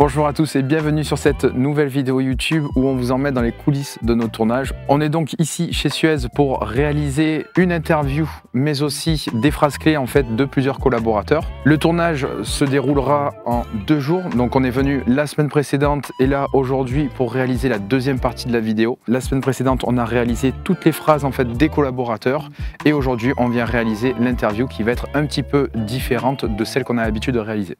Bonjour à tous et bienvenue sur cette nouvelle vidéo YouTube où on vous emmène dans les coulisses de nos tournages. On est donc ici chez Suez pour réaliser une interview mais aussi des phrases clés en fait de plusieurs collaborateurs. Le tournage se déroulera en deux jours donc on est venu la semaine précédente et là aujourd'hui pour réaliser la deuxième partie de la vidéo. La semaine précédente on a réalisé toutes les phrases en fait des collaborateurs et aujourd'hui on vient réaliser l'interview qui va être un petit peu différente de celle qu'on a l'habitude de réaliser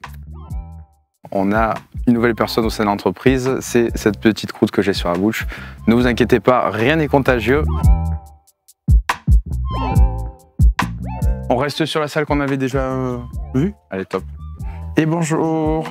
on a une nouvelle personne au sein de l'entreprise, c'est cette petite croûte que j'ai sur la bouche. Ne vous inquiétez pas, rien n'est contagieux. On reste sur la salle qu'on avait déjà euh, vue? Allez, top. Et bonjour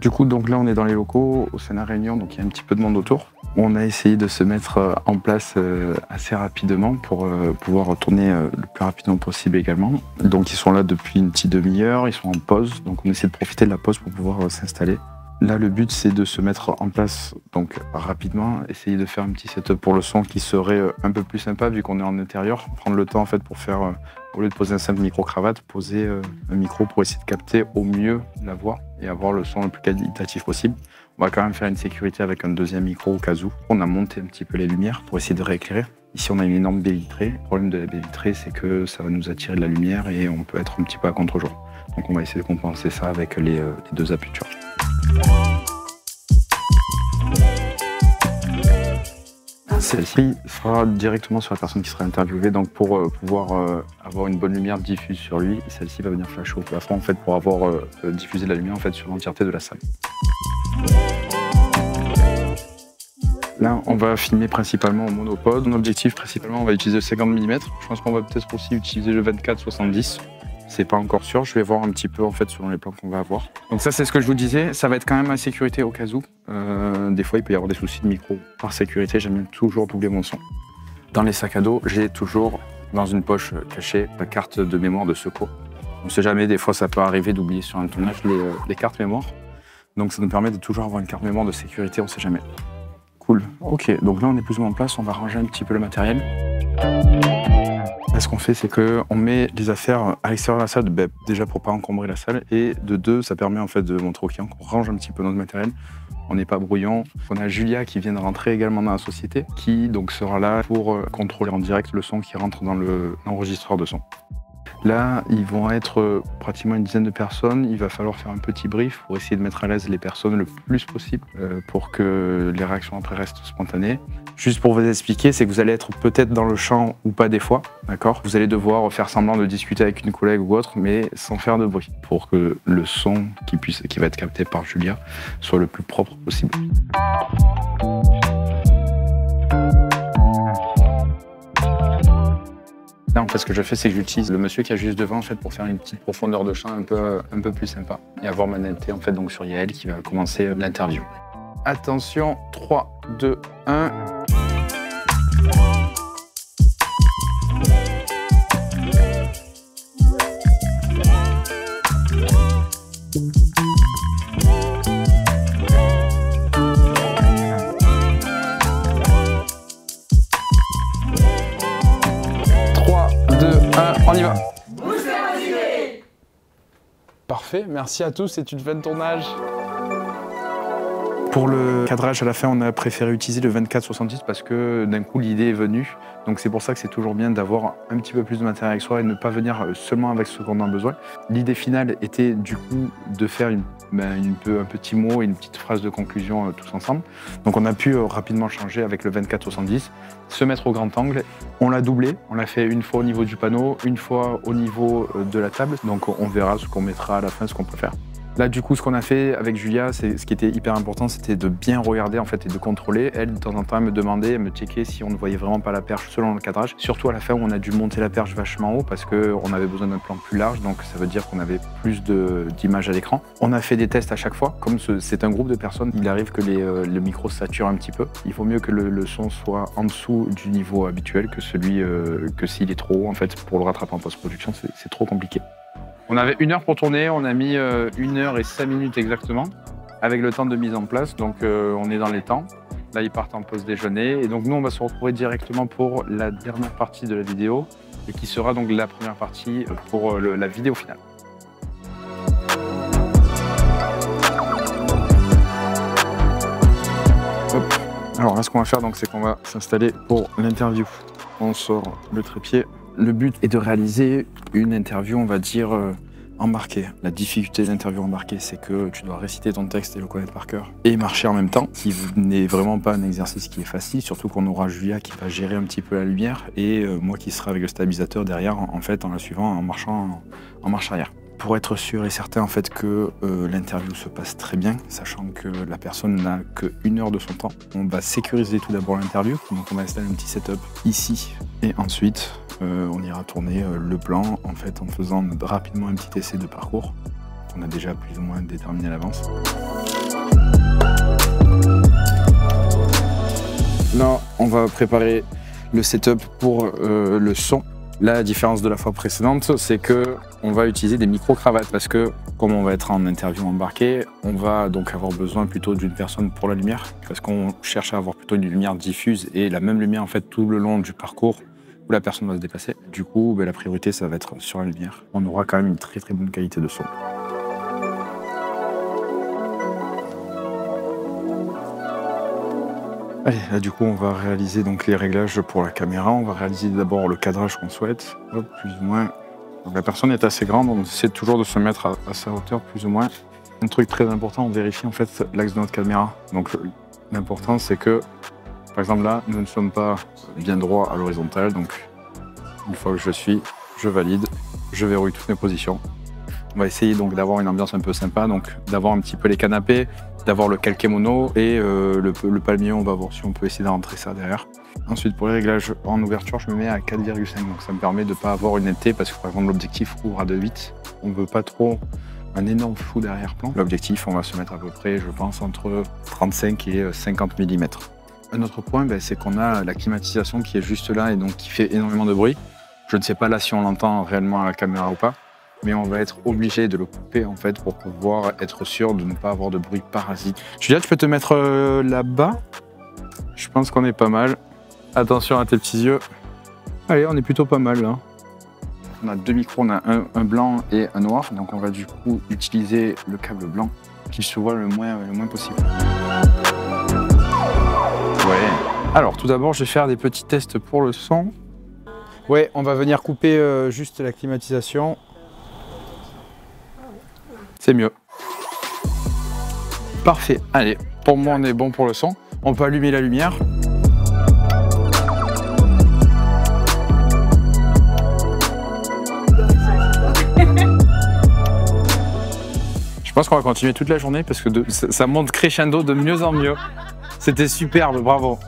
Du coup, donc là, on est dans les locaux, au la Réunion, donc il y a un petit peu de monde autour. On a essayé de se mettre euh, en place euh, assez rapidement pour euh, pouvoir retourner le plus rapidement possible également. Donc ils sont là depuis une petite demi-heure, ils sont en pause, donc on essaie de profiter de la pause pour pouvoir s'installer. Là, le but, c'est de se mettre en place donc rapidement, essayer de faire un petit setup pour le son qui serait un peu plus sympa vu qu'on est en intérieur. Prendre le temps en fait pour faire, au lieu de poser un simple micro-cravate, poser un micro pour essayer de capter au mieux la voix et avoir le son le plus qualitatif possible. On va quand même faire une sécurité avec un deuxième micro au cas où. On a monté un petit peu les lumières pour essayer de rééclairer. Ici, on a une énorme baie vitrée. Le problème de la baie vitrée, c'est que ça va nous attirer de la lumière et on peut être un petit peu à contre-jour. Donc on va essayer de compenser ça avec les, euh, deux aputures. Celle-ci sera directement sur la personne qui sera interviewée, donc pour euh, pouvoir euh, avoir une bonne lumière diffuse sur lui, celle-ci va venir flasher au plafond en fait pour avoir diffusé la lumière en fait sur l'entièreté de la salle. Là, on va filmer principalement au monopode. Mon objectif, principalement, on va utiliser le 50 mm. Je pense qu'on va peut-être aussi utiliser le 24-70. C'est pas encore sûr, je vais voir un petit peu en fait selon les plans qu'on va avoir. Donc ça c'est ce que je vous disais, ça va être quand même à sécurité au cas où. Euh, des fois il peut y avoir des soucis de micro. Par sécurité, j'aime toujours doubler mon son. Dans les sacs à dos, j'ai toujours dans une poche cachée la carte de mémoire de secours. On ne sait jamais, des fois ça peut arriver d'oublier sur un tournage les, euh, les cartes mémoire. Donc ça nous permet de toujours avoir une carte mémoire de sécurité, on ne sait jamais. Cool. Ok, donc là on est plus ou moins en place, on va ranger un petit peu le matériel. Ce qu'on fait, c'est qu'on met les affaires à l'extérieur de la salle, ben, déjà pour pas encombrer la salle, et de deux, ça permet en fait de montrer aux clients qu'on range un petit peu notre matériel. On n'est pas brouillon. On a Julia qui vient de rentrer également dans la société, qui donc sera là pour euh, contrôler en direct le son qui rentre dans l'enregistreur de son. Là, ils vont être euh, pratiquement une dizaine de personnes. Il va falloir faire un petit brief pour essayer de mettre à l'aise les personnes le plus possible euh, pour que les réactions après restent spontanées. Juste pour vous expliquer, c'est que vous allez être peut-être dans le champ ou pas des fois, d'accord? Vous allez devoir faire semblant de discuter avec une collègue ou autre, mais sans faire de bruit, pour que le son qui, va être capté par Julia soit le plus propre possible. Non, parce que je fais, c'est que j'utilise le monsieur qui a juste devant en fait, pour faire une petite profondeur de champ un peu, un peu plus sympa. Et avoir ma netteté en fait, donc, sur Yael qui va commencer l'interview. Attention, 3, 2, 1. On y va. Parfait, merci à tous et tu te fais de tournage. Pour le cadrage à la fin, on a préféré utiliser le 24-70 parce que d'un coup l'idée est venue. Donc c'est pour ça que c'est toujours bien d'avoir un petit peu plus de matériel avec soi et ne pas venir seulement avec ce qu'on a besoin. L'idée finale était du coup de faire ben, un petit mot une petite phrase de conclusion euh, tous ensemble. Donc on a pu euh, rapidement changer avec le 24-70, se mettre au grand angle. On l'a doublé, on l'a fait une fois au niveau du panneau, une fois au niveau euh, de la table. Donc on verra ce qu'on mettra à la fin, ce qu'on peut faire. Là, du coup, ce qu'on a fait avec Julia, c'est ce qui était hyper important, c'était de bien regarder en fait et de contrôler. Elle, de temps en temps, elle me demandait, elle me checkait si on ne voyait vraiment pas la perche selon le cadrage. Surtout à la fin où on a dû monter la perche vachement haut parce qu'on avait besoin d'un plan plus large, donc ça veut dire qu'on avait plus d'images à l'écran. On a fait des tests à chaque fois. Comme c'est un groupe de personnes, il arrive que euh, le micro sature un petit peu. Il vaut mieux que le, son soit en dessous du niveau habituel que celui euh, que s'il est trop haut. En fait, pour le rattraper en post-production, c'est trop compliqué. On avait une heure pour tourner, on a mis euh, une heure et cinq minutes exactement, avec le temps de mise en place, donc euh, on est dans les temps. Là, ils partent en pause déjeuner, et donc nous, on va se retrouver directement pour la dernière partie de la vidéo, et qui sera donc la première partie euh, pour la vidéo finale. Alors là, ce qu'on va faire, c'est qu'on va s'installer pour l'interview. On sort le trépied. Le but est de réaliser une interview, on va dire, euh, embarquée. La difficulté de l'interview embarquée, c'est que tu dois réciter ton texte et le connaître par cœur et marcher en même temps, ce qui n'est vraiment pas un exercice qui est facile, surtout qu'on aura Julia qui va gérer un petit peu la lumière et euh, moi qui serai avec le stabilisateur derrière, en fait, en la suivant, en marchant en marche arrière pour être sûr et certain en fait que euh, l'interview se passe très bien, sachant que la personne n'a qu'une heure de son temps. On va sécuriser tout d'abord l'interview, donc on va installer un petit setup ici, et ensuite euh, on ira tourner euh, le plan en fait en faisant rapidement un petit essai de parcours qu'on a déjà plus ou moins déterminé à l'avance. Là, on va préparer le setup pour le son la différence de la fois précédente, c'est que on va utiliser des micro-cravates parce que comme on va être en interview embarqué, on va donc avoir besoin plutôt d'une personne pour la lumière parce qu'on cherche à avoir plutôt une lumière diffuse et la même lumière en fait tout le long du parcours où la personne va se déplacer. Du coup, ben, la priorité ça va être sur la lumière. On aura quand même une très très bonne qualité de son. Allez, là du coup on va réaliser donc les réglages pour la caméra. On va réaliser d'abord le cadrage qu'on souhaite. plus ou moins. la personne est assez grande, on essaie toujours de se mettre à, sa hauteur plus ou moins. Un truc très important, on vérifie en fait l'axe de notre caméra. Donc l'important c'est que, par exemple là, nous ne sommes pas bien droit à l'horizontale. Donc une fois que je suis, je valide, je verrouille toutes mes positions. On va essayer donc d'avoir une ambiance un peu sympa, donc d'avoir un petit peu les canapés, d'avoir le calquemono et euh, le, palmier, on va voir si on peut essayer d'entrer ça derrière. Ensuite, pour les réglages en ouverture, je me mets à 4,5, donc ça me permet de ne pas avoir une netteté parce que par exemple l'objectif ouvre à 2,8. On ne veut pas trop un énorme flou derrière-plan. L'objectif, on va se mettre à peu près, je pense, entre 35 et 50 mm. Un autre point, ben, c'est qu'on a la climatisation qui est juste là et donc qui fait énormément de bruit. Je ne sais pas là si on l'entend réellement à la caméra ou pas mais on va être obligé de le couper en fait pour pouvoir être sûr de ne pas avoir de bruit parasite. Julia, tu peux te mettre euh, là-bas? Je pense qu'on est pas mal. Attention à tes petits yeux. Allez, on est plutôt pas mal là. On a deux micros, on a un, blanc et un noir, donc on va du coup utiliser le câble blanc qui se voit le moins, le moins possible. Ouais. Alors tout d'abord, je vais faire des petits tests pour le son. Ouais, on va venir couper euh, juste la climatisation c'est mieux. Parfait. Allez, pour moi, on est bon pour le son. On peut allumer la lumière. Je pense qu'on va continuer toute la journée parce que ça monte crescendo de mieux en mieux. C'était superbe, bravo.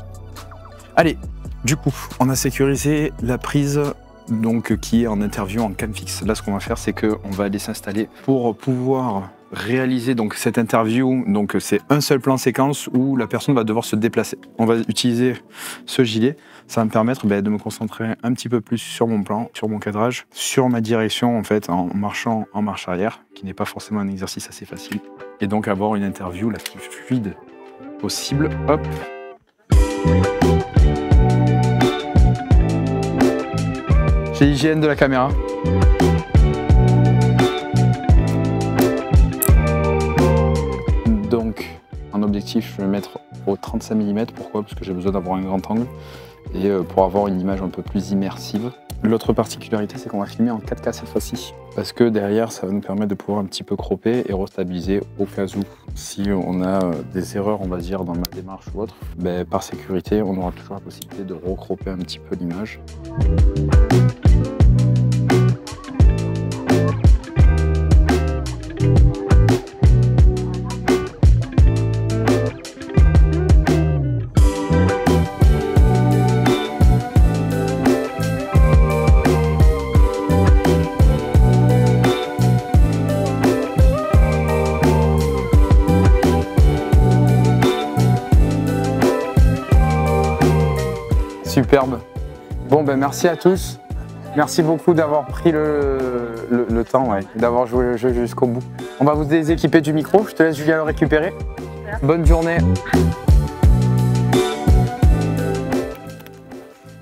Allez, du coup, on a sécurisé la prise donc qui est en interview en cam fixe. Là, ce qu'on va faire, c'est qu'on va aller s'installer pour pouvoir réaliser donc cette interview. Donc, c'est un seul plan séquence où la personne va devoir se déplacer. On va utiliser ce gilet. Ça va me permettre ben, de me concentrer un petit peu plus sur mon plan, sur mon cadrage, sur ma direction en fait, en marchant en marche arrière, qui n'est pas forcément un exercice assez facile. Et donc avoir une interview la plus fluide possible. Hop. J'ai l'hygiène de la caméra. Donc, en objectif, je vais mettre au 35 mm. Pourquoi? Parce que j'ai besoin d'avoir un grand angle et euh, pour avoir une image un peu plus immersive. L'autre particularité, c'est qu'on va filmer en 4K cette fois-ci. Parce que derrière, ça va nous permettre de pouvoir un petit peu cropper et restabiliser au cas où. Si on a euh, des erreurs, on va dire, dans ma démarche ou autre, ben, par sécurité, on aura toujours la possibilité de recropper un petit peu l'image. Superbe. Bon, ben merci à tous. Merci beaucoup d'avoir pris le, temps d'avoir joué le jeu jusqu'au bout. On va vous déséquiper du micro. Je te laisse Julien le récupérer. Bonne journée.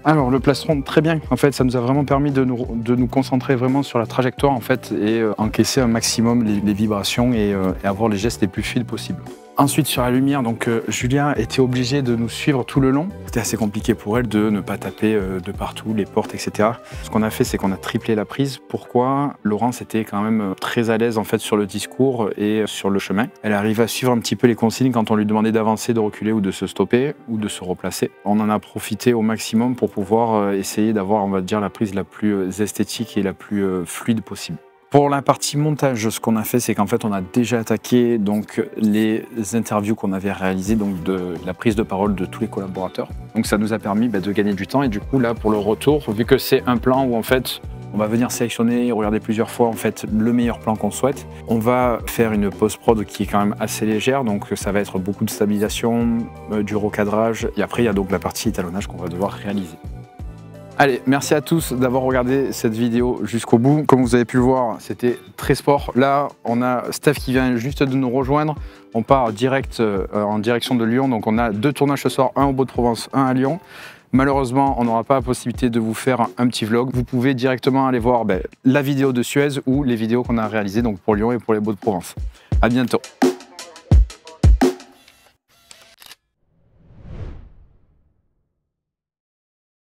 Alors le plastron, très bien. En fait, ça nous a vraiment permis de nous, concentrer vraiment sur la trajectoire en fait et euh, encaisser un maximum les, vibrations et, euh, et avoir les gestes les plus fluides possibles. Ensuite sur la lumière, donc euh, Julien était obligé de nous suivre tout le long. C'était assez compliqué pour elle de ne pas taper euh, de partout, les portes, etc. Ce qu'on a fait, c'est qu'on a triplé la prise. Pourquoi? Laurence était quand même euh, très à l'aise en fait sur le discours et sur le chemin. Elle arrive à suivre un petit peu les consignes quand on lui demandait d'avancer, de reculer ou de se stopper ou de se replacer. On en a profité au maximum pour pouvoir essayer d'avoir, on va dire, la prise la plus esthétique et la plus fluide possible. Pour la partie montage, ce qu'on a fait, c'est qu'en fait, on a déjà attaqué donc les interviews qu'on avait réalisées, donc de la prise de parole de tous les collaborateurs. Donc ça nous a permis bah, de gagner du temps. Et du coup, là, pour le retour, vu que c'est un plan où en fait, on va venir sélectionner regarder plusieurs fois en fait le meilleur plan qu'on souhaite. On va faire une post-prod qui est quand même assez légère, donc ça va être beaucoup de stabilisation, euh, du recadrage, et après il y a donc la partie étalonnage qu'on va devoir réaliser. Allez, merci à tous d'avoir regardé cette vidéo jusqu'au bout. Comme vous avez pu le voir, c'était très sport. Là, on a Steph qui vient juste de nous rejoindre. On part direct euh, en direction de Lyon. Donc on a deux tournages ce soir, un au Beau-de-Provence, un à Lyon. Malheureusement, on n'aura pas la possibilité de vous faire un, petit vlog. Vous pouvez directement aller voir ben, la vidéo de Suez ou les vidéos qu'on a réalisées donc pour Lyon et pour les Beaux-de-Provence. À bientôt.